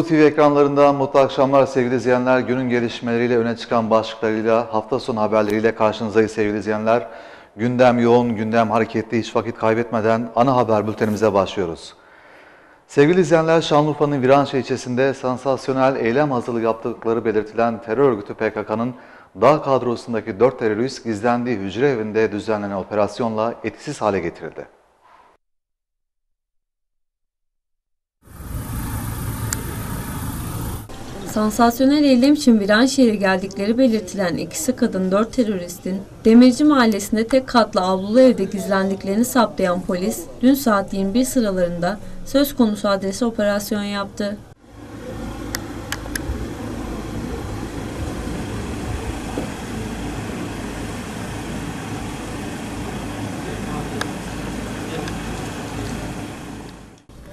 Duru TV ekranlarında mutlu akşamlar sevgili izleyenler. Günün gelişmeleriyle öne çıkan başlıklarıyla hafta sonu haberleriyle karşınızdayız sevgili izleyenler. Gündem yoğun, gündem hareketli hiç vakit kaybetmeden ana haber bültenimize başlıyoruz. Sevgili izleyenler Şanlıurfa'nın Viranşe ilçesinde sansasyonel eylem hazırlığı yaptıkları belirtilen terör örgütü PKK'nın dağ kadrosundaki 4 terörist gizlendiği hücre evinde düzenlenen operasyonla etkisiz hale getirildi. Sansasyonel eylem için Viranşehir'e geldikleri belirtilen ikisi kadın dört teröristin Demirci Mahallesi'nde tek katlı avlulu evde gizlendiklerini saptayan polis dün saat 21 sıralarında söz konusu adrese operasyon yaptı.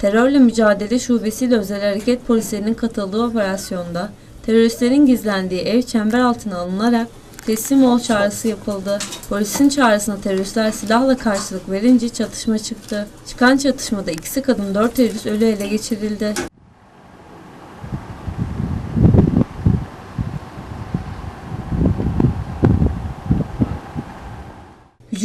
Terörle Mücadele Şubesi ile Özel Hareket Polislerinin katıldığı operasyonda teröristlerin gizlendiği ev çember altına alınarak teslim ol çağrısı yapıldı. Polisin çağrısına teröristler silahla karşılık verince çatışma çıktı. Çıkan çatışmada ikisi kadın dört terörist ölü ele geçirildi.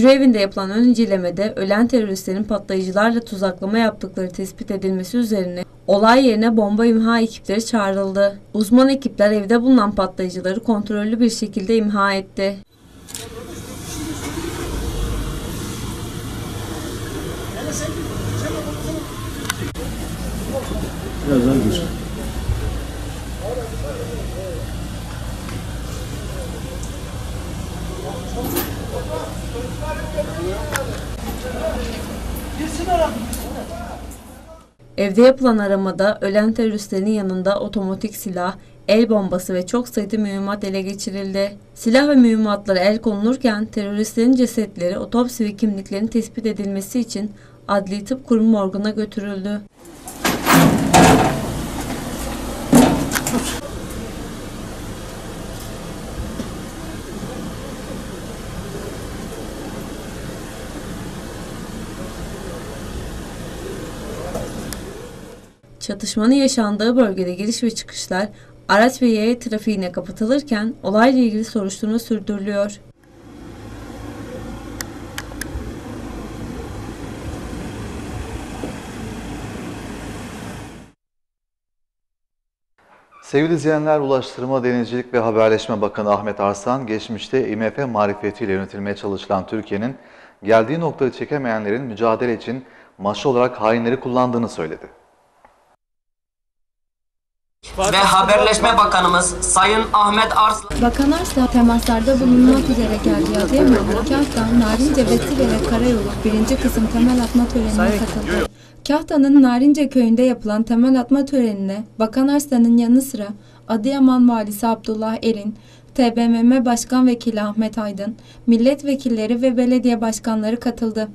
Hücre evinde yapılan ön incelemede ölen teröristlerin patlayıcılarla tuzaklama yaptıkları tespit edilmesi üzerine olay yerine bomba imha ekipleri çağrıldı. Uzman ekipler evde bulunan patlayıcıları kontrollü bir şekilde imha etti. Biraz daha Evde yapılan aramada ölen teröristlerin yanında otomatik silah, el bombası ve çok sayıda mühimmat ele geçirildi. Silah ve mühimmatlara el konulurken teröristlerin cesetleri otopsi ve kimliklerin tespit edilmesi için Adli Tıp Kurumu morguna götürüldü. Çatışmanın yaşandığı bölgede giriş ve çıkışlar araç ve yaya trafiğine kapatılırken olayla ilgili soruşturma sürdürülüyor. Sevgili izleyenler, Ulaştırma, Denizcilik ve Haberleşme Bakanı Ahmet Arslan, geçmişte IMF marifetiyle yönetilmeye çalışılan Türkiye'nin geldiği noktayı çekemeyenlerin mücadele için maşa olarak hainleri kullandığını söyledi. Ve Haberleşme Bakanımız Sayın Ahmet Arslan Bakan Arslan temaslarda bulunmak üzere geldiği Adıyaman, Kahtan, Narince ve Sivere Karayolu 1. kısım temel atma törenine katıldı. Kahtan'ın Narince köyünde yapılan temel atma törenine Bakan Arslan'ın yanı sıra Adıyaman Valisi Abdullah Erin, TBMM Başkan Vekili Ahmet Aydın, milletvekilleri ve belediye başkanları katıldı.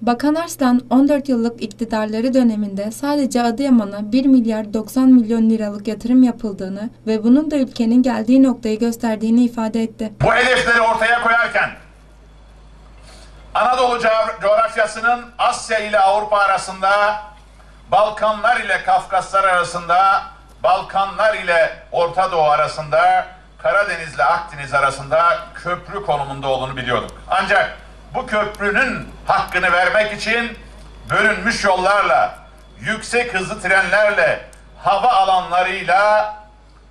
Bakan Arslan 14 yıllık iktidarları döneminde sadece Adıyaman'a 1 milyar 90 milyon liralık yatırım yapıldığını ve bunun da ülkenin geldiği noktayı gösterdiğini ifade etti. Bu hedefleri ortaya koyarken Anadolu co- coğrafyasının Asya ile Avrupa arasında, Balkanlar ile Kafkaslar arasında, Balkanlar ile Orta Doğu arasında, Karadeniz ile Akdeniz arasında köprü konumunda olduğunu biliyorduk. Ancak bu köprünün hakkını vermek için bölünmüş yollarla, yüksek hızlı trenlerle, hava alanlarıyla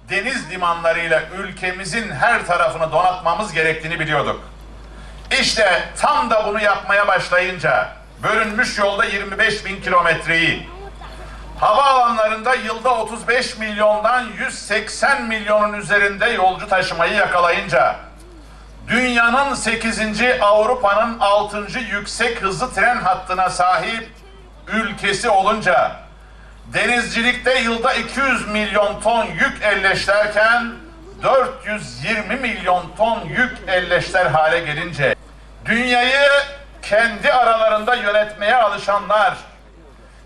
deniz limanlarıyla ülkemizin her tarafını donatmamız gerektiğini biliyorduk. İşte tam da bunu yapmaya başlayınca bölünmüş yolda 25 bin kilometreyi, hava alanlarında yılda 35 milyondan 180 milyonun üzerinde yolcu taşımayı yakalayınca, dünyanın 8. Avrupa'nın 6. yüksek hızlı tren hattına sahip ülkesi olunca, denizcilikte yılda 200 milyon ton yük elleşlerken 420 milyon ton yük elleşler hale gelince dünyayı kendi aralarında yönetmeye alışanlar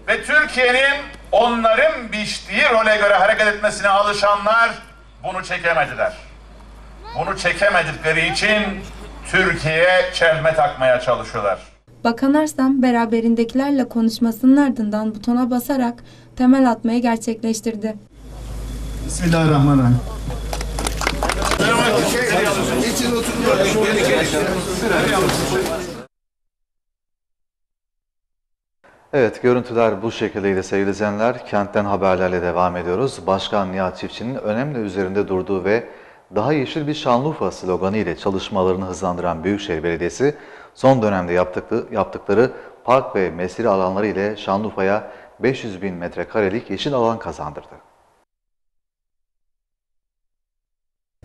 ve Türkiye'nin onların biçtiği role göre hareket etmesine alışanlar bunu çekemediler. Bunu çekemedikleri için Türkiye'ye çelme takmaya çalışıyorlar. Bakan Arslan beraberindekilerle konuşmasının ardından butona basarak temel atmayı gerçekleştirdi. Bismillahirrahmanirrahim. Evet, görüntüler bu şekildeydi sevgili izleyenler. Kentten haberlerle devam ediyoruz. Başkan Nihat Çiftçi'nin önemli üzerinde durduğu ve daha yeşil bir Şanlıurfa sloganı ile çalışmalarını hızlandıran Büyükşehir Belediyesi, son dönemde yaptıkları, park ve mesire alanları ile Şanlıurfa'ya 500 bin metrekarelik yeşil alan kazandırdı.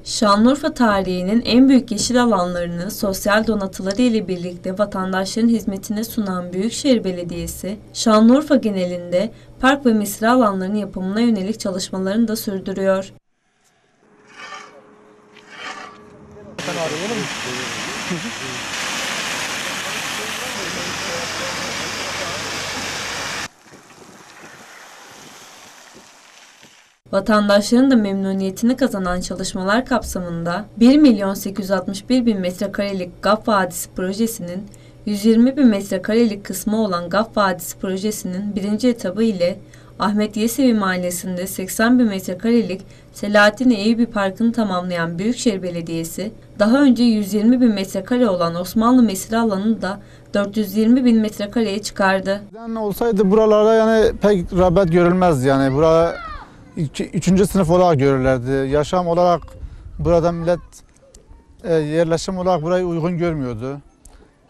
Şanlıurfa tarihinin en büyük yeşil alanlarını sosyal donatıları ile birlikte vatandaşların hizmetine sunan Büyükşehir Belediyesi, Şanlıurfa genelinde park ve mesire alanlarının yapımına yönelik çalışmalarını da sürdürüyor. Vatandaşların da memnuniyetini kazanan çalışmalar kapsamında 1 milyon 861 bin metrekarelik GAP Vadisi projesinin 120 bin metrekarelik kısmı olan GAP Vadisi projesinin birinci etabı ile Ahmet Yesevi Mahallesi'nde 80 bin metrekarelik Selahattin Eyüpi Parkı'nı tamamlayan Büyükşehir Belediyesi, daha önce 120 bin metrekare olan Osmanlı Mesire alanını da 420 bin metrekareye çıkardı. Yani olsaydı buralarda yani pek rağbet görülmez yani. Bura iki, üçüncü sınıf olarak görürlerdi. Yaşam olarak burada millet e, yerleşim olarak burayı uygun görmüyordu.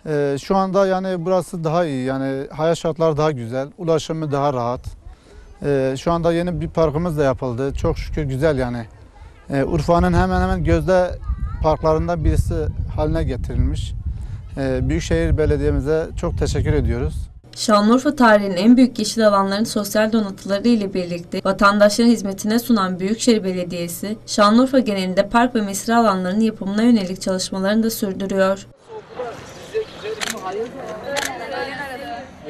E, şu anda yani burası daha iyi yani hayat şartları daha güzel, ulaşımı daha rahat. E, şu anda yeni bir parkımız da yapıldı. Çok şükür güzel yani. E, Urfa'nın hemen hemen gözde parklarından birisi haline getirilmiş. E, Büyükşehir Belediye'mize çok teşekkür ediyoruz. Şanlıurfa tarihinin en büyük yeşil alanlarını sosyal donatıları ile birlikte vatandaşların hizmetine sunan Büyükşehir Belediyesi, Şanlıurfa genelinde park ve mesire alanlarının yapımına yönelik çalışmalarını da sürdürüyor.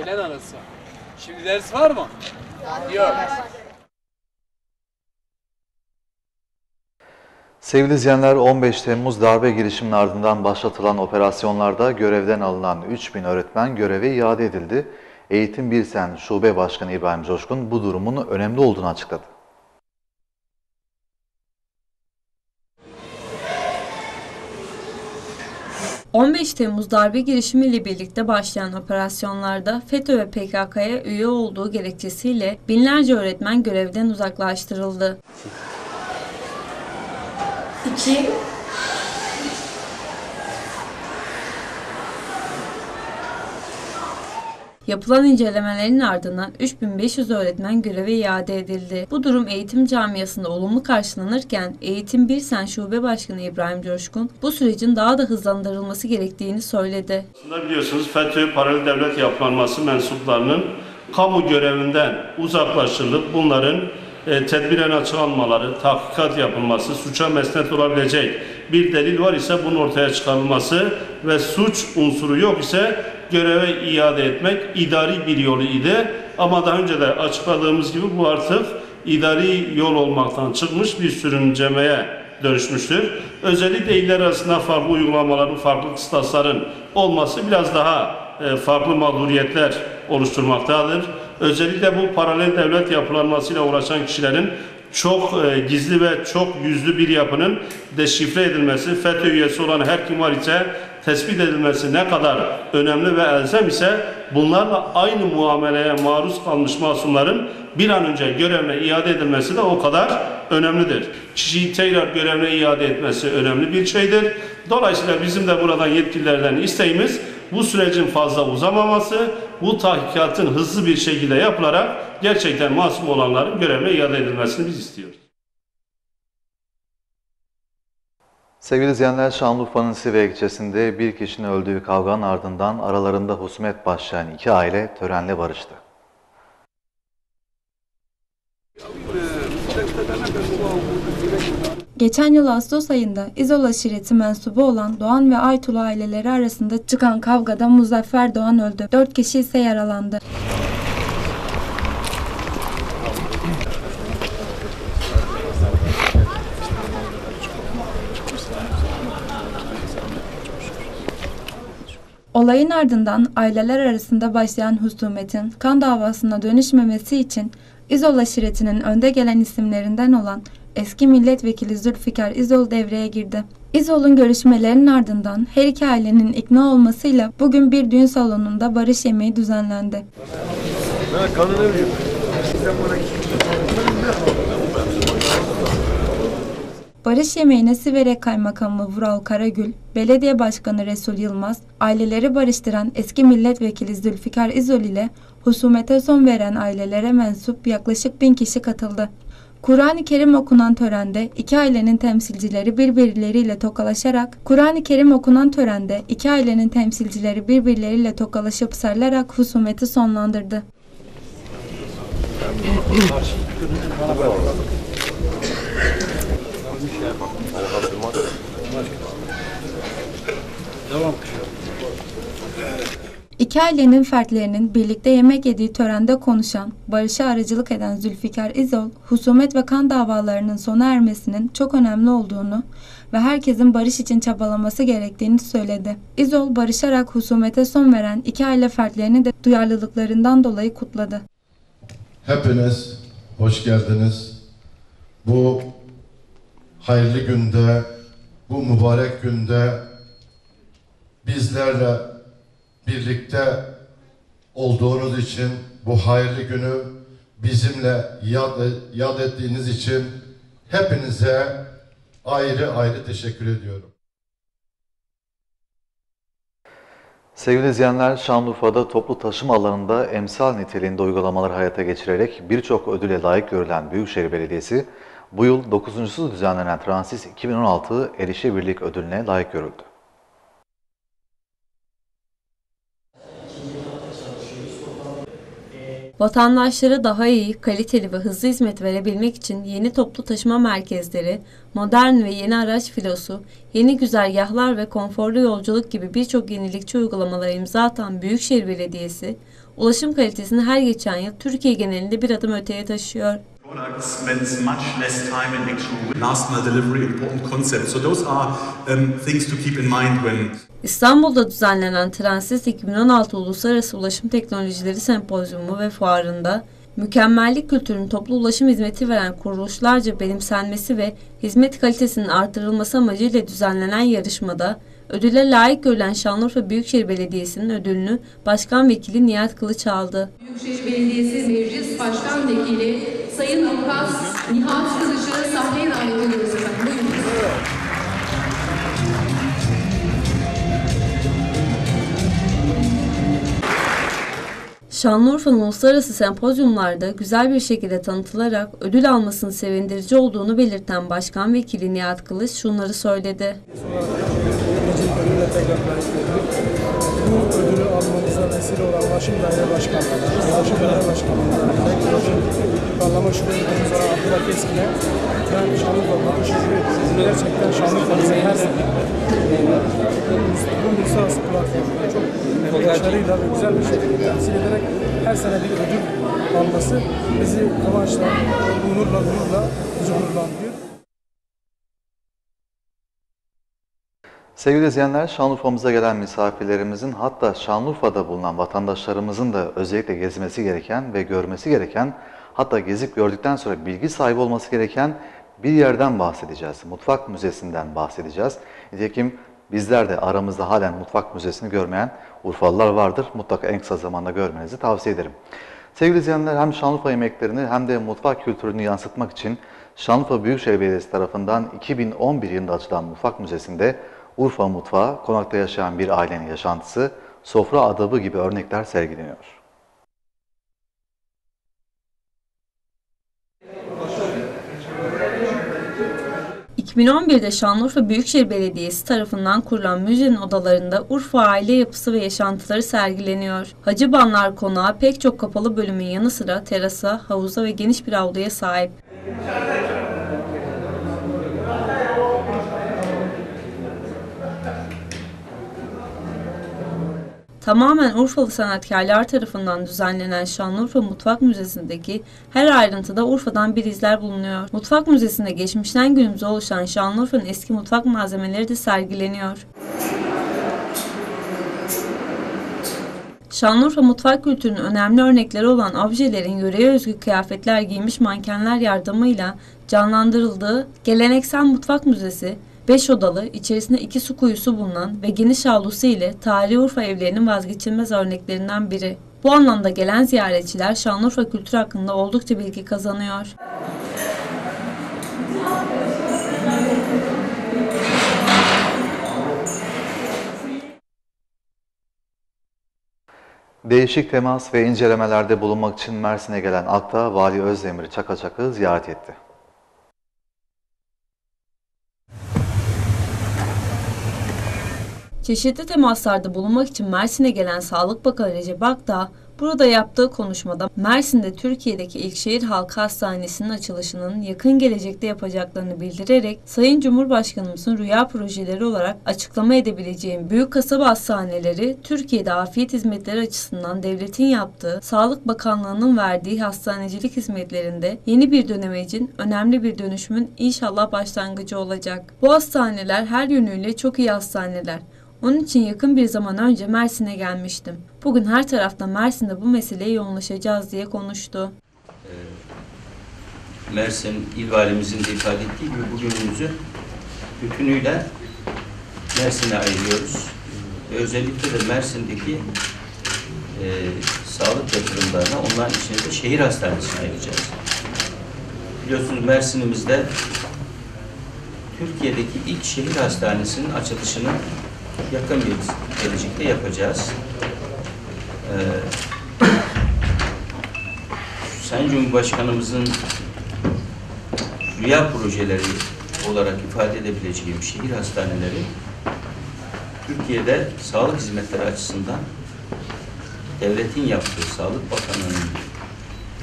Öğlen arası. Şimdi ders var mı? Yok. Sevgili izleyenler 15 Temmuz darbe girişiminin ardından başlatılan operasyonlarda görevden alınan 3000 öğretmen göreve iade edildi. Eğitim Birsen Şube Başkanı İbrahim Coşkun bu durumun önemli olduğunu açıkladı. ...15 Temmuz darbe girişimiyle birlikte başlayan operasyonlarda FETÖ ve PKK'ya üye olduğu gerekçesiyle binlerce öğretmen görevden uzaklaştırıldı. Yapılan incelemelerin ardından 3500 öğretmen göreve iade edildi. Bu durum eğitim camiasında olumlu karşılanırken Eğitim Birsen Şube Başkanı İbrahim Coşkun bu sürecin daha da hızlandırılması gerektiğini söyledi. Aslında biliyorsunuz FETÖ paralel devlet yapılanması mensuplarının kamu görevinden uzaklaştırılıp bunların e, tedbiren açığa almaları, tahkikat yapılması, suça mesnet olabilecek bir delil var ise bunun ortaya çıkarılması ve suç unsuru yok ise göreve iade etmek idari bir yolu idi. Ama daha önce de açıkladığımız gibi bu artık idari yol olmaktan çıkmış bir sürüncemeye dönüşmüştür. Özellikle iller arasında farklı uygulamaların, farklı kıstasların olması biraz daha e, farklı mağduriyetler oluşturmaktadır. Özellikle bu paralel devlet yapılanmasıyla uğraşan kişilerin çok e, gizli ve çok yüzlü bir yapının deşifre edilmesi, FETÖ üyesi olan her kim var ise tespit edilmesi ne kadar önemli ve elzem ise bunlarla aynı muameleye maruz kalmış masumların bir an önce görevine iade edilmesi de o kadar önemlidir. Kişiyi tekrar görevine iade etmesi önemli bir şeydir. Dolayısıyla bizim de buradan yetkililerden isteğimiz bu sürecin fazla uzamaması, bu tahkikatın hızlı bir şekilde yapılarak gerçekten masum olanların görevine iade edilmesini biz istiyoruz. Sevgili izleyenler Şanlıurfa'nın Sive ilçesinde bir kişinin öldüğü kavganın ardından aralarında husumet başlayan iki aile törenle barıştı. Geçen yıl Ağustos ayında İzol aşireti mensubu olan Doğan ve Aytulu aileleri arasında çıkan kavgada Muzaffer Doğan öldü. Dört kişi ise yaralandı. Olayın ardından aileler arasında başlayan husumetin kan davasına dönüşmemesi için İzol aşiretinin önde gelen isimlerinden olan eski milletvekili Zülfikar İzol devreye girdi. İzol'un görüşmelerinin ardından her iki ailenin ikna olmasıyla bugün bir düğün salonunda barış yemeği düzenlendi. Barış yemeğine Siverek Kaymakamı Vural Karagül, Belediye Başkanı Resul Yılmaz, aileleri barıştıran eski milletvekili Zülfikar İzol ile husumete son veren ailelere mensup yaklaşık bin kişi katıldı. Kur'an-ı Kerim okunan törende iki ailenin temsilcileri birbirleriyle tokalaşarak Kur'an-ı Kerim okunan törende iki ailenin temsilcileri birbirleriyle tokalaşıp sarılarak husumeti sonlandırdı. İki ailenin fertlerinin birlikte yemek yediği törende konuşan, barışa aracılık eden Zülfikar İzol, husumet ve kan davalarının sona ermesinin çok önemli olduğunu ve herkesin barış için çabalaması gerektiğini söyledi. İzol, barışarak husumete son veren iki aile fertlerini de duyarlılıklarından dolayı kutladı. Hepiniz hoş geldiniz. Bu hayırlı günde, bu mübarek günde bizlerle birlikte olduğunuz için bu hayırlı günü bizimle yad, yad ettiğiniz için hepinize ayrı ayrı teşekkür ediyorum. Sevgili izleyenler, Şanlıurfa'da toplu taşıma alanında emsal niteliğinde uygulamalar hayata geçirerek birçok ödüle layık görülen Büyükşehir Belediyesi, bu yıl 9.sü düzenlenen Transis 2016 Erişebilirlik Ödülüne layık görüldü. Vatandaşlara daha iyi, kaliteli ve hızlı hizmet verebilmek için yeni toplu taşıma merkezleri, modern ve yeni araç filosu, yeni güzergahlar ve konforlu yolculuk gibi birçok yenilikçi uygulamalara imza atan Büyükşehir Belediyesi, ulaşım kalitesini her geçen yıl Türkiye genelinde bir adım öteye taşıyor. Product spends much less time in actual last mile delivery important concepts. So those are um, things to keep in mind when İstanbul'da düzenlenen Transit 2016 Uluslararası Ulaşım Teknolojileri Sempozyumu ve fuarında mükemmellik kültürünün toplu ulaşım hizmeti veren kuruluşlarca benimsenmesi ve hizmet kalitesinin artırılması amacıyla düzenlenen yarışmada ödüle layık görülen Şanlıurfa Büyükşehir Belediyesi'nin ödülünü Başkan Vekili Nihat Kılıç aldı. Büyükşehir Belediyesi Meclis Başkan Vekili Sayın Avukat Nihat Kılıç'ı sahneye davet ediyoruz. Şanlıurfa'nın uluslararası sempozyumlarda güzel bir şekilde tanıtılarak ödül almasının sevindirici olduğunu belirten Başkan Vekili Nihat Kılıç şunları söyledi. Bu ödülü almamıza vesile olan Ulaşım Daire Başkanları, Ulaşım Daire Başkanları, Parlama Şube Müdürümüz olan Abdullah Keskin'e ben Şanlıurfa'da teşekkür ediyorum. Gerçekten Şanlıurfa bize her sene bu uluslararası platformda çok başarıyla ve güzel bir şekilde temsil ederek her sene bir ödül alması bizi kıvançla, onurla, gururla, gururlandırıyor. Sevgili izleyenler, Şanlıurfa'mıza gelen misafirlerimizin hatta Şanlıurfa'da bulunan vatandaşlarımızın da özellikle gezmesi gereken ve görmesi gereken hatta gezip gördükten sonra bilgi sahibi olması gereken bir yerden bahsedeceğiz. Mutfak Müzesi'nden bahsedeceğiz. Nitekim bizler de aramızda halen Mutfak Müzesi'ni görmeyen Urfalılar vardır. Mutlaka en kısa zamanda görmenizi tavsiye ederim. Sevgili izleyenler hem Şanlıurfa yemeklerini hem de mutfak kültürünü yansıtmak için Şanlıurfa Büyükşehir Belediyesi tarafından 2011 yılında açılan Mutfak Müzesi'nde Urfa mutfağı, konakta yaşayan bir ailenin yaşantısı, sofra adabı gibi örnekler sergileniyor. ...2011'de Şanlıurfa Büyükşehir Belediyesi tarafından kurulan müzenin odalarında Urfa aile yapısı ve yaşantıları sergileniyor. Hacıbanlar Konağı pek çok kapalı bölümün yanı sıra terasa, havuza ve geniş bir avluya sahip. Tamamen Urfalı sanatkarlar tarafından düzenlenen Şanlıurfa Mutfak Müzesi'ndeki her ayrıntıda Urfa'dan bir izler bulunuyor. Mutfak Müzesi'nde geçmişten günümüze oluşan Şanlıurfa'nın eski mutfak malzemeleri de sergileniyor. Şanlıurfa mutfak kültürünün önemli örnekleri olan objelerin yöreye özgü kıyafetler giymiş mankenler yardımıyla canlandırıldığı geleneksel mutfak müzesi 5 odalı, içerisinde iki su kuyusu bulunan ve geniş avlusu ile tarihi Urfa evlerinin vazgeçilmez örneklerinden biri. Bu anlamda gelen ziyaretçiler Şanlıurfa kültürü hakkında oldukça bilgi kazanıyor. Değişik temas ve incelemelerde bulunmak için Mersin'e gelen AKTA, Vali Özdemir Çakaçak'ı ziyaret etti. Çeşitli temaslarda bulunmak için Mersin'e gelen Sağlık Bakanı Recep Akdağ, burada yaptığı konuşmada Mersin'de Türkiye'deki ilk şehir halkı hastanesinin açılışının yakın gelecekte yapacaklarını bildirerek Sayın Cumhurbaşkanımızın rüya projeleri olarak açıklama edebileceğim büyük kasaba hastaneleri Türkiye'de afiyet hizmetleri açısından devletin yaptığı Sağlık Bakanlığı'nın verdiği hastanecilik hizmetlerinde yeni bir döneme için önemli bir dönüşümün inşallah başlangıcı olacak. Bu hastaneler her yönüyle çok iyi hastaneler. Onun için yakın bir zaman önce Mersin'e gelmiştim. Bugün her tarafta Mersin'de bu meseleye yoğunlaşacağız diye konuştu. Mersin İl Valimizin de ifade ettiği gibi bugünümüzü bütünüyle Mersin'e ayırıyoruz. Ve özellikle de Mersin'deki e, sağlık yatırımlarına onların içinde de şehir hastanesine ayıracağız. Biliyorsunuz Mersin'imizde Türkiye'deki ilk şehir hastanesinin açılışını yakın bir gelecekte yapacağız. Ee, Sayın Cumhurbaşkanımızın rüya projeleri olarak ifade edebileceğim şehir hastaneleri Türkiye'de sağlık hizmetleri açısından devletin yaptığı, Sağlık Bakanlığı'nın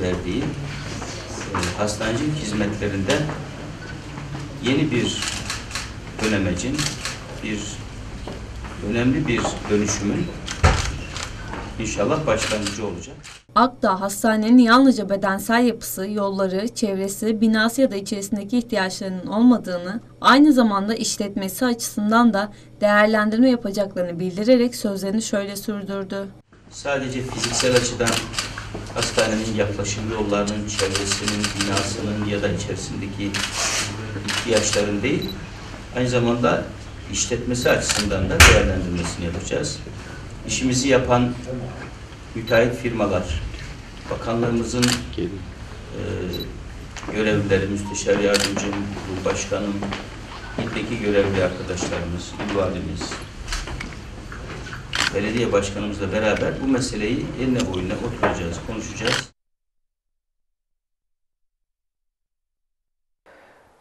verdiği e, hastanecilik hizmetlerinden yeni bir dönemecin, bir önemli bir dönüşümün inşallah başlangıcı olacak. Akdağ hastanenin yalnızca bedensel yapısı, yolları, çevresi, binası ya da içerisindeki ihtiyaçlarının olmadığını, aynı zamanda işletmesi açısından da değerlendirme yapacaklarını bildirerek sözlerini şöyle sürdürdü. Sadece fiziksel açıdan hastanenin yaklaşım yollarının, çevresinin, binasının ya da içerisindeki ihtiyaçların değil, aynı zamanda işletmesi açısından da değerlendirmesini yapacağız. İşimizi yapan müteahhit firmalar, bakanlığımızın e, görevlileri, müsteşar yardımcım, başkanım, ildeki görevli arkadaşlarımız, il valimiz, belediye başkanımızla beraber bu meseleyi eline boyuna oturacağız, konuşacağız.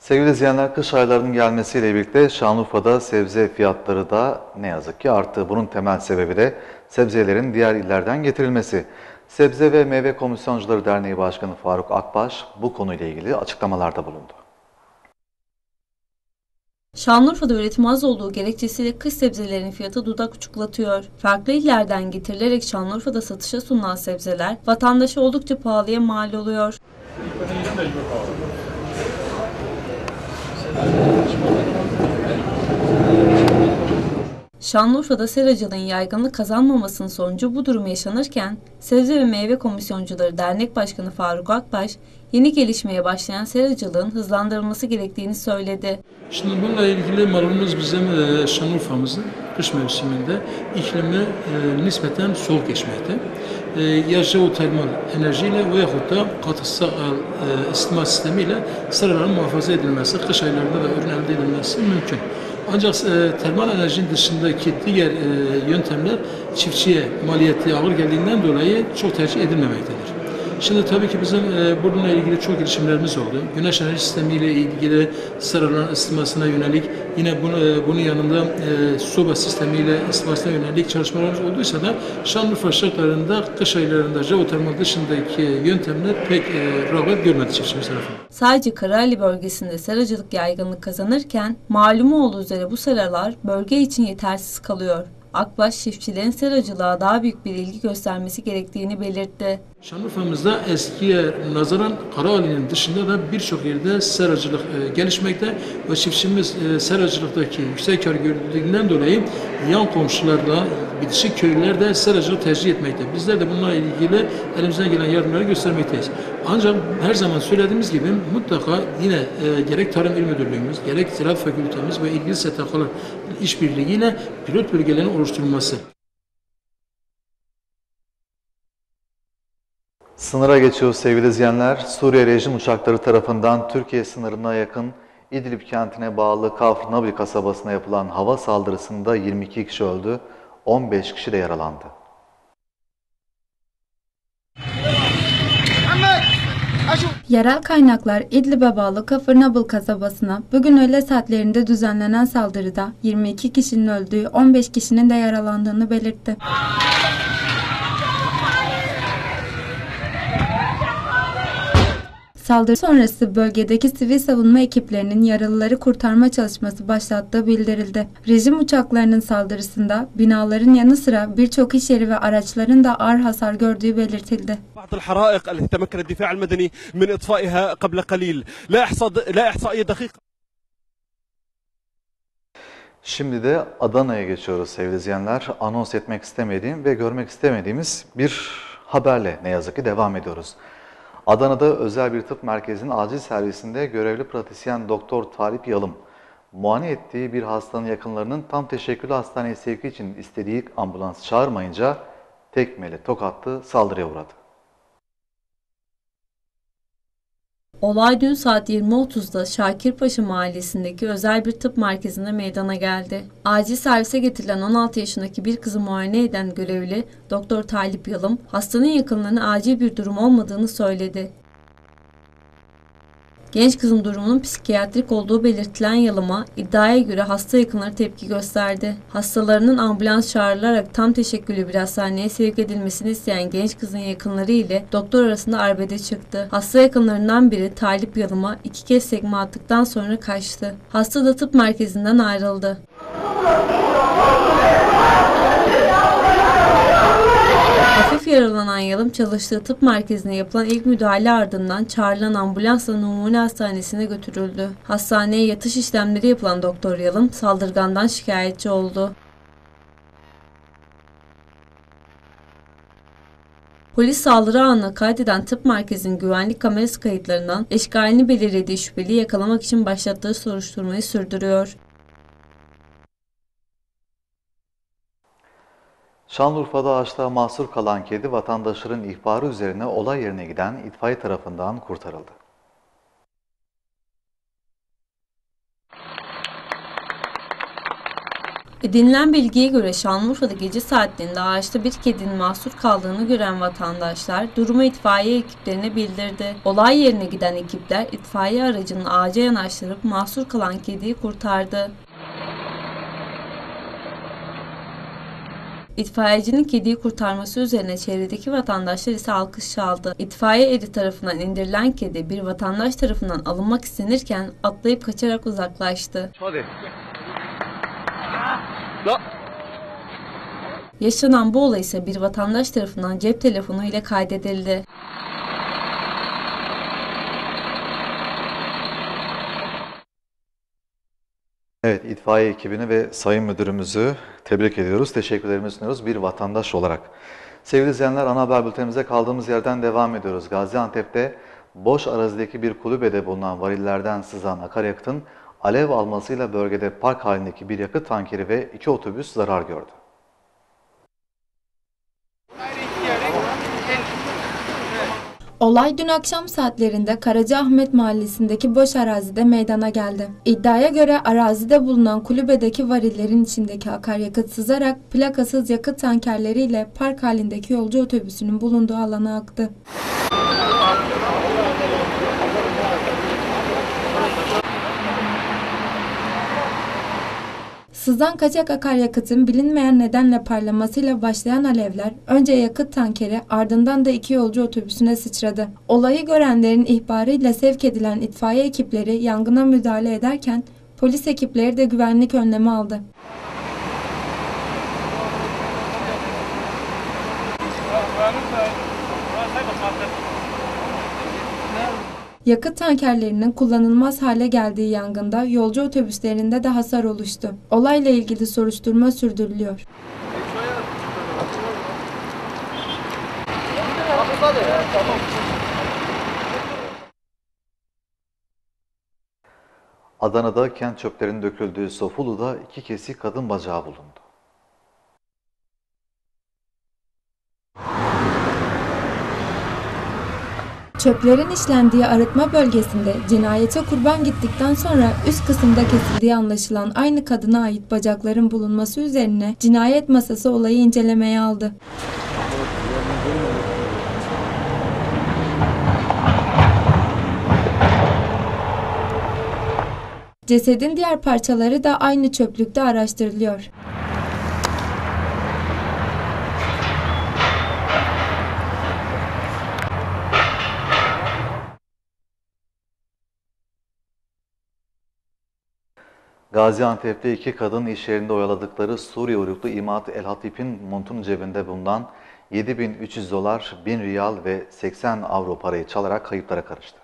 Sevgili izleyenler, kış aylarının gelmesiyle birlikte Şanlıurfa'da sebze fiyatları da ne yazık ki arttı. Bunun temel sebebi de sebzelerin diğer illerden getirilmesi. Sebze ve Meyve Komisyoncuları Derneği Başkanı Faruk Akbaş bu konuyla ilgili açıklamalarda bulundu. Şanlıurfa'da üretim az olduğu gerekçesiyle kış sebzelerinin fiyatı dudak uçuklatıyor. Farklı illerden getirilerek Şanlıurfa'da satışa sunulan sebzeler vatandaşa oldukça pahalıya mal oluyor. Şanlıurfa'da seracılığın yaygınlık kazanmamasının sonucu bu durum yaşanırken Sebze ve Meyve Komisyoncuları Dernek Başkanı Faruk Akbaş, yeni gelişmeye başlayan seracılığın hızlandırılması gerektiğini söyledi. Şimdi bununla ilgili malumunuz bizim e, Şanlıurfa'mızın kış mevsiminde iklimi e, nispeten soğuk geçmekte. E, ya jeotermal enerjiyle veyahut da katısal e, ısıtma sistemiyle seraların muhafaza edilmesi, kış aylarında da ürün elde edilmesi mümkün. Ancak e, termal enerjinin dışındaki diğer e, yöntemler çiftçiye maliyeti ağır geldiğinden dolayı çok tercih edilmemektedir. Şimdi tabii ki bizim e, bununla ilgili çok girişimlerimiz oldu. Güneş enerji sistemiyle ilgili seraların ısıtmasına yönelik, yine bunu, e, bunun yanında e, soba sistemiyle ısıtmasına yönelik çalışmalarımız olduysa da Şanlıurfa şartlarında kış aylarında jeotermal dışındaki yöntemler pek e, rağbet görmedi çiftçimiz tarafından. Sadece Karaali bölgesinde seracılık yaygınlık kazanırken malumu olduğu üzere bu seralar bölge için yetersiz kalıyor. Akbaş çiftçilerin seracılığa daha büyük bir ilgi göstermesi gerektiğini belirtti. Şanlıurfa'mızda eskiye nazaran Karaali'nin dışında da birçok yerde seracılık e, gelişmekte ve çiftçimiz e, seracılıktaki yüksek kar gördüğünden dolayı yan komşularla bitişik köylüler de seracılık tercih etmekte. Bizler de bununla ilgili elimizden gelen yardımları göstermekteyiz. Ancak her zaman söylediğimiz gibi mutlaka yine e, gerek Tarım İl Müdürlüğümüz, gerek Ziraat Fakültemiz ve ilgili STK'lar işbirliğiyle pilot bölgelerin oluşturulması. Sınıra geçiyoruz sevgili izleyenler. Suriye rejim uçakları tarafından Türkiye sınırına yakın İdlib kentine bağlı Kafr Nabil kasabasına yapılan hava saldırısında 22 kişi öldü, 15 kişi de yaralandı. Yerel kaynaklar İdlib'e bağlı Kafırnabıl kasabasına bugün öğle saatlerinde düzenlenen saldırıda 22 kişinin öldüğü 15 kişinin de yaralandığını belirtti. Saldırı sonrası bölgedeki sivil savunma ekiplerinin yaralıları kurtarma çalışması başlattığı bildirildi. Rejim uçaklarının saldırısında binaların yanı sıra birçok iş yeri ve araçların da ağır hasar gördüğü belirtildi. بعض الحرائق التي تمكن الدفاع المدني من اطفائها قبل قليل لا احصاء لا احصائيه دقيقه Şimdi de Adana'ya geçiyoruz sevgili izleyenler. Anons etmek istemediğim ve görmek istemediğimiz bir haberle ne yazık ki devam ediyoruz. Adana'da özel bir tıp merkezinin acil servisinde görevli pratisyen Doktor Talip Yalım, muayene ettiği bir hastanın yakınlarının tam teşekküllü hastaneye sevki için istediği ambulans çağırmayınca tekmeli tokatlı saldırıya uğradı. Olay dün saat 20.30'da Şakirpaşa mahallesindeki özel bir tıp merkezinde meydana geldi. Acil servise getirilen 16 yaşındaki bir kızı muayene eden görevli Doktor Talip Yalım, hastanın yakınlarına acil bir durum olmadığını söyledi. Genç kızın durumunun psikiyatrik olduğu belirtilen Yalım'a iddiaya göre hasta yakınları tepki gösterdi. Hastalarının ambulans çağrılarak tam teşekküllü bir hastaneye sevk edilmesini isteyen genç kızın yakınları ile doktor arasında arbede çıktı. Hasta yakınlarından biri Talip Yalım'a iki kez sekme attıktan sonra kaçtı. Hasta da tıp merkezinden ayrıldı. Yaralanan Yalım çalıştığı tıp merkezine yapılan ilk müdahale ardından çağrılan ambulansla numune hastanesine götürüldü. Hastaneye yatış işlemleri yapılan Doktor Yalım saldırgandan şikayetçi oldu. Polis saldırı anını kaydeden tıp merkezinin güvenlik kamerası kayıtlarından eşkalini belirlediği şüpheliyi yakalamak için başlattığı soruşturmayı sürdürüyor. Şanlıurfa'da ağaçta mahsur kalan kedi vatandaşların ihbarı üzerine olay yerine giden itfaiye tarafından kurtarıldı. Edinilen bilgiye göre Şanlıurfa'da gece saatlerinde ağaçta bir kedinin mahsur kaldığını gören vatandaşlar durumu itfaiye ekiplerine bildirdi. Olay yerine giden ekipler itfaiye aracının ağaca yanaştırıp mahsur kalan kediyi kurtardı. İtfaiyecinin kediyi kurtarması üzerine çevredeki vatandaşlar ise alkış çaldı. İtfaiye eri tarafından indirilen kedi bir vatandaş tarafından alınmak istenirken atlayıp kaçarak uzaklaştı. Hadi. Yaşanan bu olay ise bir vatandaş tarafından cep telefonu ile kaydedildi. Evet, itfaiye ekibini ve sayın müdürümüzü tebrik ediyoruz. Teşekkürlerimizi sunuyoruz bir vatandaş olarak. Sevgili izleyenler, ana haber bültenimize kaldığımız yerden devam ediyoruz. Gaziantep'te boş arazideki bir kulübede bulunan varillerden sızan akaryakıtın alev almasıyla bölgede park halindeki bir yakıt tankeri ve iki otobüs zarar gördü. Olay dün akşam saatlerinde Karacaahmet mahallesindeki boş arazide meydana geldi. İddiaya göre arazide bulunan kulübedeki varillerin içindeki akaryakıt sızarak plakasız yakıt tankerleriyle park halindeki yolcu otobüsünün bulunduğu alana aktı. Sızan kaçak akaryakıtın bilinmeyen nedenle parlamasıyla başlayan alevler önce yakıt tankeri ardından da iki yolcu otobüsüne sıçradı. Olayı görenlerin ihbarıyla sevk edilen itfaiye ekipleri yangına müdahale ederken polis ekipleri de güvenlik önlemi aldı. Var, var, var. Yakıt tankerlerinin kullanılmaz hale geldiği yangında yolcu otobüslerinde de hasar oluştu. Olayla ilgili soruşturma sürdürülüyor. Adana'da kent çöplerinin döküldüğü Sofulu'da iki kesik kadın bacağı bulundu. Çöplerin işlendiği arıtma bölgesinde cinayete kurban gittikten sonra üst kısımda kesildiği anlaşılan aynı kadına ait bacakların bulunması üzerine cinayet masası olayı incelemeye aldı. Cesedin diğer parçaları da aynı çöplükte araştırılıyor. Gaziantep'te iki kadın iş yerinde oyaladıkları Suriye uyruklu İmat El Hatip'in montunun cebinde bulunan 7300 dolar, 1000 riyal ve 80 avro parayı çalarak kayıplara karıştı.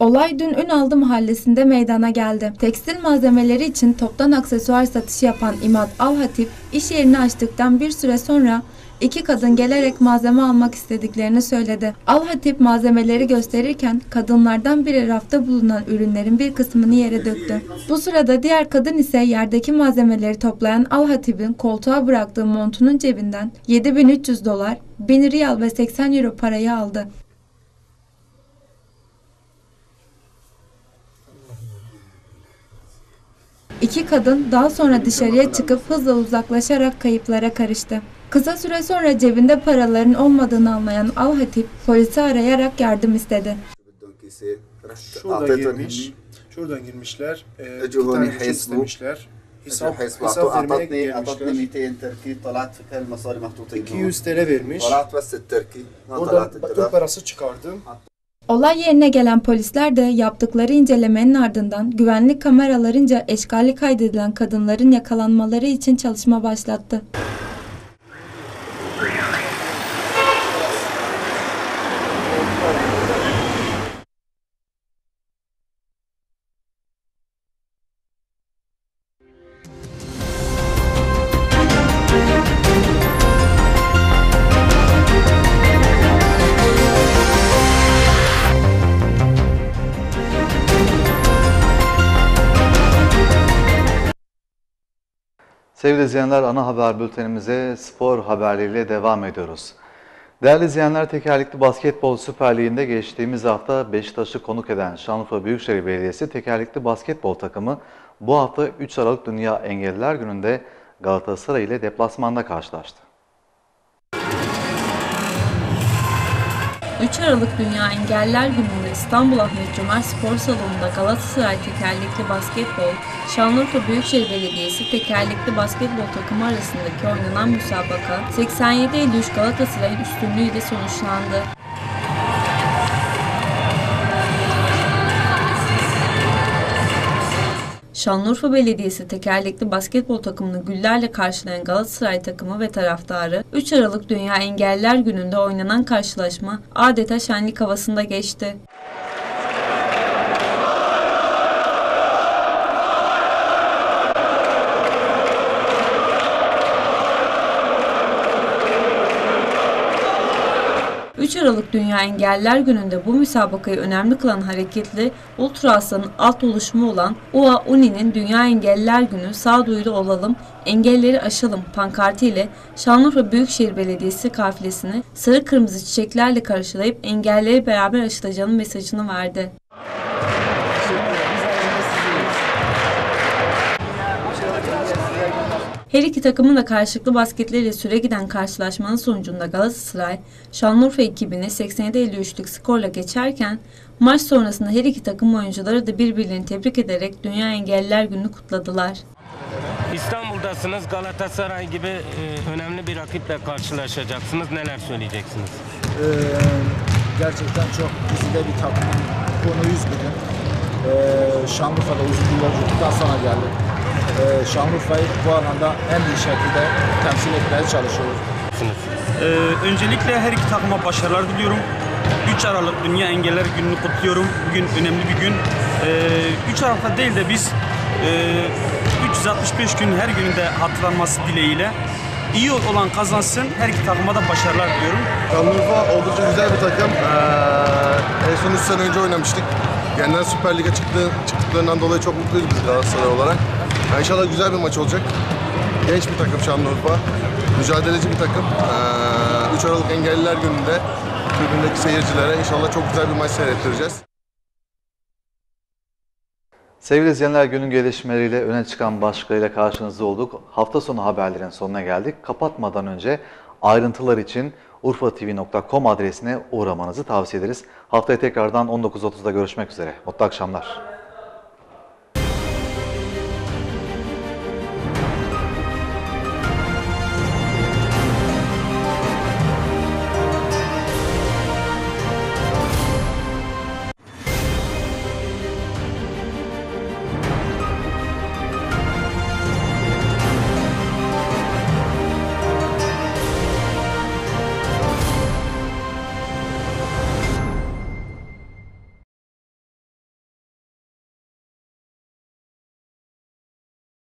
Olay dün Ünaldı mahallesinde meydana geldi. Tekstil malzemeleri için toptan aksesuar satışı yapan İmad Al-Hatip, iş yerini açtıktan bir süre sonra iki kadın gelerek malzeme almak istediklerini söyledi. Al-Hatip malzemeleri gösterirken kadınlardan biri rafta bulunan ürünlerin bir kısmını yere döktü. Bu sırada diğer kadın ise yerdeki malzemeleri toplayan Al-Hatip'in koltuğa bıraktığı montunun cebinden 7300 dolar, 1000 riyal ve 80 euro parayı aldı. İki kadın daha sonra dışarıya çıkıp hızla uzaklaşarak kayıplara karıştı. Kısa süre sonra cebinde paraların olmadığını anlayan Al Hatip polisi arayarak yardım istedi. Şurada girmiş. Şuradan girmişler. E, iki tane hesap istemişler. Hesap, hesap vermeye gelmişler. 200 TL vermiş. Oradan bütün parası çıkardım. Olay yerine gelen polisler de yaptıkları incelemenin ardından güvenlik kameralarınca eşkali kaydedilen kadınların yakalanmaları için çalışma başlattı. Sevgili izleyenler ana haber bültenimize spor haberleriyle devam ediyoruz. Değerli izleyenler tekerlekli basketbol süper liginde geçtiğimiz hafta Beşiktaş'ı konuk eden Şanlıurfa Büyükşehir Belediyesi tekerlekli basketbol takımı bu hafta 3 Aralık Dünya Engelliler Günü'nde Galatasaray ile deplasmanda karşılaştı. 3 Aralık Dünya Engelliler Günü'nde İstanbul Ahmet Cömert Spor Salonu'nda Galatasaray Tekerlekli Basketbol, Şanlıurfa Büyükşehir Belediyesi Tekerlekli Basketbol takımı arasındaki oynanan müsabaka 87-53 Galatasaray'ın üstünlüğüyle sonuçlandı. Şanlıurfa Belediyesi tekerlekli basketbol takımını güllerle karşılayan Galatasaray takımı ve taraftarı 3 Aralık Dünya Engelliler Günü'nde oynanan karşılaşma adeta şenlik havasında geçti. ...3 Aralık Dünya Engelliler Günü'nde bu müsabakayı önemli kılan hareketli Ultra Aslan'ın alt oluşumu olan UA UNI'nin Dünya Engelliler Günü sağduyulu olalım, engelleri aşalım pankartı ile Şanlıurfa Büyükşehir Belediyesi kafilesini sarı kırmızı çiçeklerle karşılayıp engelleri beraber aşılacağının mesajını verdi. Her iki takımın da karşılıklı basketleriyle süre giden karşılaşmanın sonucunda Galatasaray, Şanlıurfa ekibini 87-53'lük skorla geçerken maç sonrasında her iki takım oyuncuları da birbirlerini tebrik ederek Dünya Engelliler Günü'nü kutladılar. İstanbul'dasınız Galatasaray gibi e, önemli bir rakiple karşılaşacaksınız. Neler söyleyeceksiniz? Ee, gerçekten çok güzide bir takım. Bunu üzgünüm. Ee, Şanlıurfa'da uzun yolculuktan sonra geldik. E, Şanlıurfa'yı bu alanda en iyi şekilde temsil etmeye çalışıyoruz. Ee, öncelikle her iki takıma başarılar diliyorum. 3 Aralık Dünya Engeller Günü'nü kutluyorum. Bugün önemli bir gün. Ee, 3 Aralık'ta değil de biz e, 365 gün her gününde hatırlanması dileğiyle iyi olan kazansın. Her iki takıma da başarılar diliyorum. Şanlıurfa oldukça güzel bir takım. Ee, en son 3 sene önce oynamıştık. Yeniden Süper Lig'e çıktı, çıktıklarından dolayı çok mutluyuz biz Galatasaray olarak. Yani inşallah güzel bir maç olacak. Genç bir takım Şanlıurfa. Mücadeleci bir takım. Ee, 3 Aralık Engelliler Günü'nde tribündeki seyircilere inşallah çok güzel bir maç seyrettireceğiz. Sevgili izleyenler günün gelişmeleriyle öne çıkan başlıklarıyla karşınızda olduk. Hafta sonu haberlerin sonuna geldik. Kapatmadan önce ayrıntılar için urfatv.com adresine uğramanızı tavsiye ederiz. Haftaya tekrardan 19.30'da görüşmek üzere. Mutlu akşamlar.